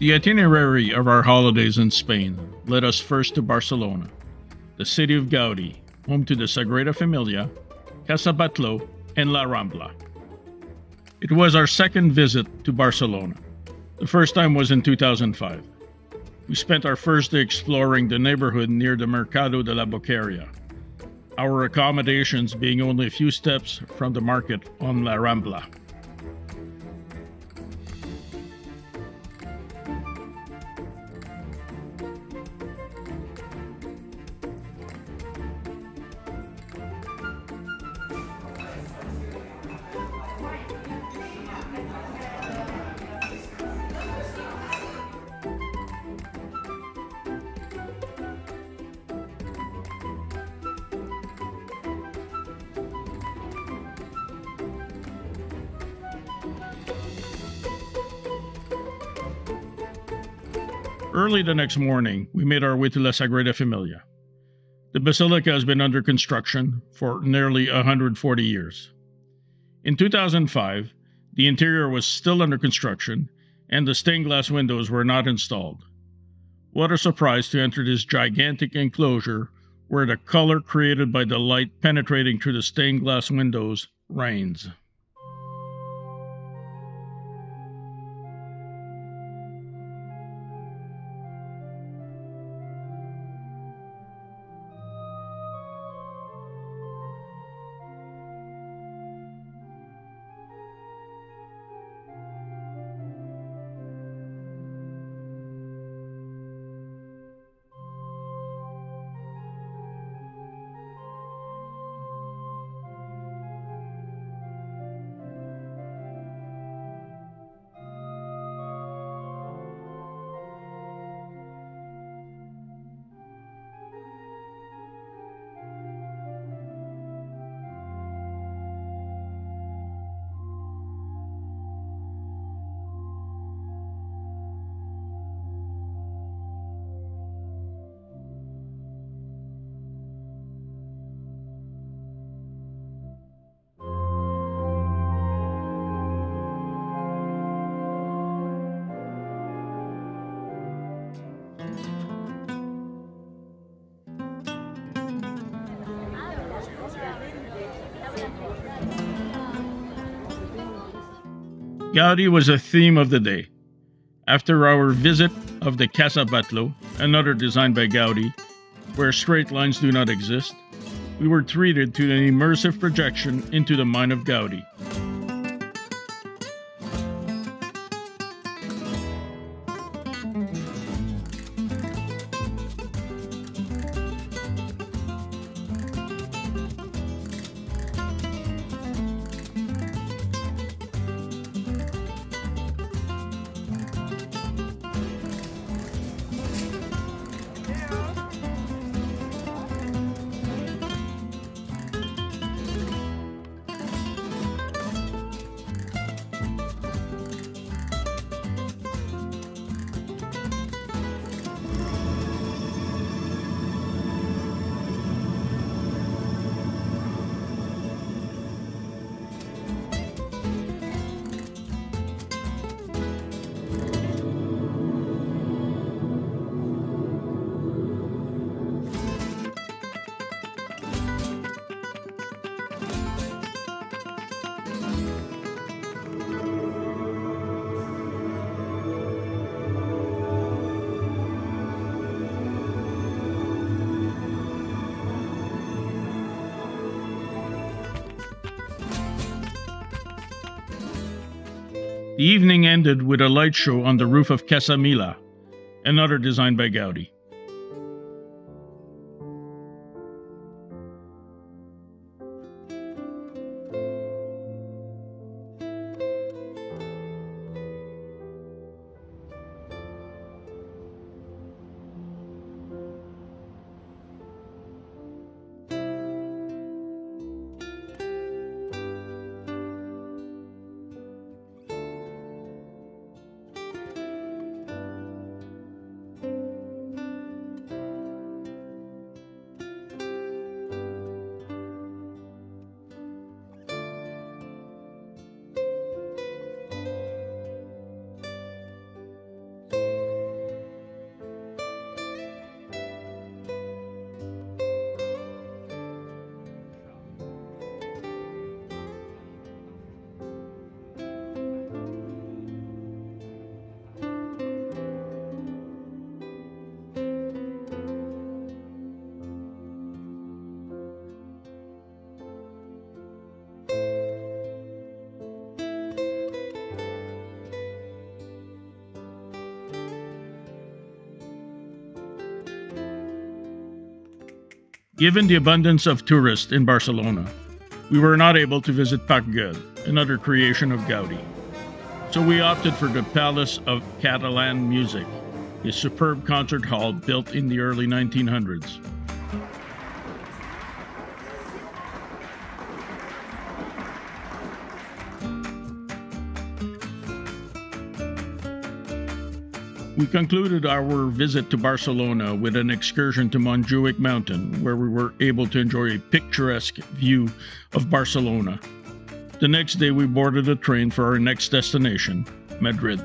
The itinerary of our holidays in Spain led us first to Barcelona, the city of Gaudi, home to the Sagrada Familia, Casa Batlló, and La Rambla. It was our second visit to Barcelona. The first time was in 2005. We spent our first day exploring the neighborhood near the Mercado de la Boqueria, our accommodations being only a few steps from the market on La Rambla. Early the next morning, we made our way to La Sagrada Familia. The basilica has been under construction for nearly 140 years. In 2005, the interior was still under construction and the stained glass windows were not installed. What a surprise to enter this gigantic enclosure where the color created by the light penetrating through the stained glass windows reigns. Gaudi was a theme of the day. After our visit of the Casa Batlló, another designed by Gaudi, where straight lines do not exist, we were treated to an immersive projection into the mind of Gaudi. The evening ended with a light show on the roof of Casa Milà, another designed by Gaudi. Given the abundance of tourists in Barcelona, we were not able to visit Parc Güell, another creation of Gaudi. So we opted for the Palace of Catalan Music, a superb concert hall built in the early 1900s. We concluded our visit to Barcelona with an excursion to Montjuic Mountain, where we were able to enjoy a picturesque view of Barcelona. The next day, we boarded a train for our next destination, Madrid.